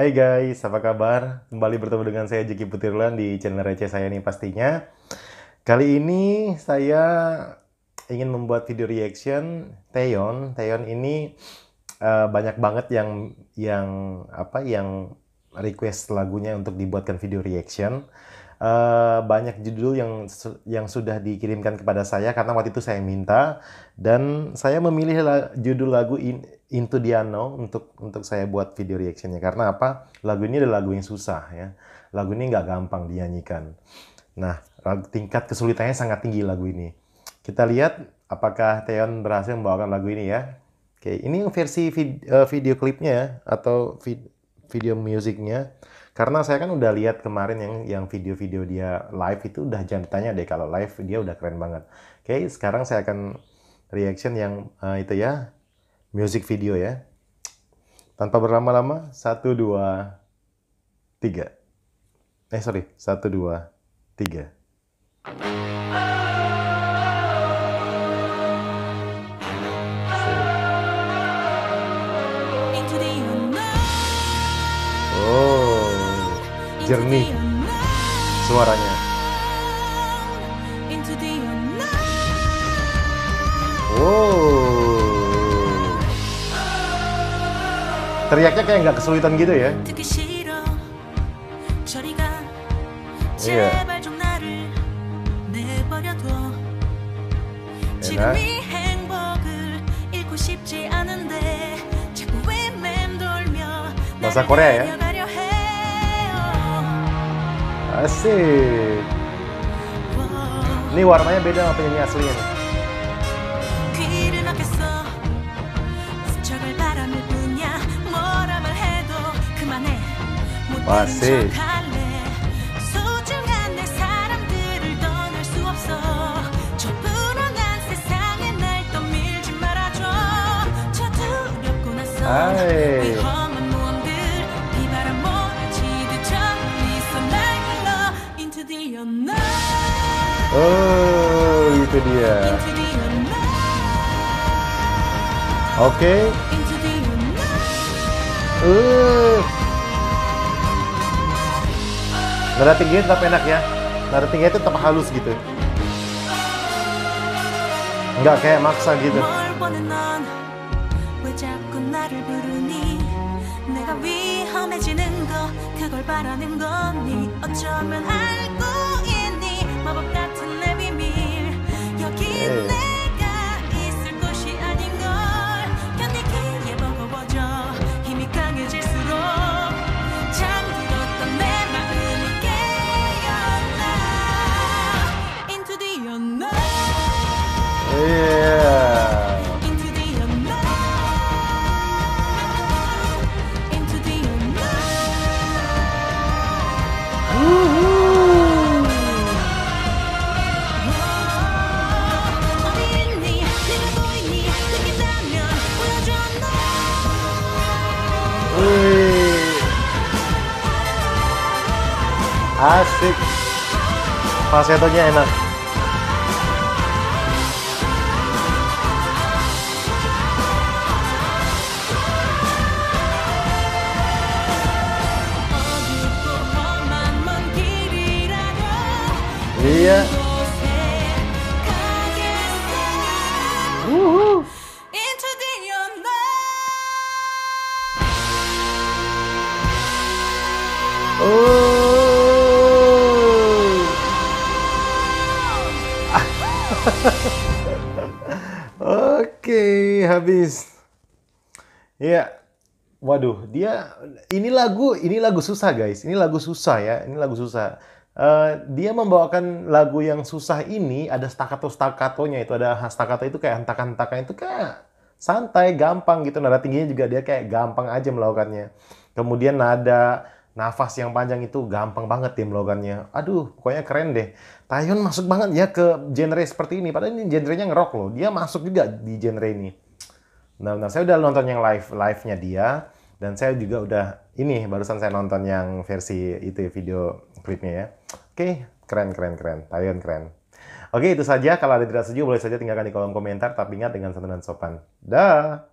Hai guys, apa kabar? Kembali bertemu dengan saya Jeki Putirlan di channel receh saya nih pastinya. Kali ini saya ingin membuat video reaction Taeyeon. Taeyeon ini uh, banyak banget yang yang apa yang request lagunya untuk dibuatkan video reaction. Uh, banyak judul yang yang sudah dikirimkan kepada saya karena waktu itu saya minta. Dan saya memilih judul lagu in, Into Unknown untuk untuk saya buat video reactionnya. Karena apa? Lagu ini adalah lagu yang susah ya. Lagu ini nggak gampang dinyanyikan. Nah tingkat kesulitannya sangat tinggi lagu ini. Kita lihat apakah Theon berhasil membawakan lagu ini ya. Oke ini versi vid, uh, video klipnya ya, atau vid, video musiknya karena saya kan udah lihat kemarin yang yang video-video dia live itu udah jangan tanya deh kalau live dia udah keren banget. Oke, sekarang saya akan reaction yang uh, itu ya, music video ya. Tanpa berlama-lama, satu dua tiga. Eh sorry, satu dua tiga. Jernih suaranya. Wow. Teriaknya kayak nggak kesulitan gitu ya. Iya. Enak. Bahasa Korea ya? Asik. Ini warnanya beda sama penyanyi aslinya nih. Asik. Hai. Oh, itu dia. Oke. Okay. Uh. Nada tingginya tetap enak ya. Nada tingginya itu tetap halus gitu. Enggak kayak maksa gitu. Hey. Asik. Falsetonya enak. Iya. Oke, habis. Ya, waduh, dia ini lagu ini lagu susah guys. Ini lagu susah ya. Ini lagu susah. Uh, dia membawakan lagu yang susah ini ada staccato staccatonya itu ada staccato itu kayak hentakan-hentakan itu kayak santai, gampang gitu. Nada tingginya juga dia kayak gampang aja melakukannya. Kemudian nada nafas yang panjang itu gampang banget dia melakukannya. Aduh, pokoknya keren deh. Taeyeon masuk banget ya ke genre seperti ini. Padahal ini genrenya ngerok loh. Dia masuk juga di genre ini. Nah, nah saya udah nonton yang live live-nya dia dan saya juga udah ini barusan saya nonton yang versi itu video klipnya ya. Oke, keren keren keren. Taeyeon keren. Oke, itu saja. Kalau ada tidak setuju boleh saja tinggalkan di kolom komentar tapi ingat dengan santunan sopan. Dah.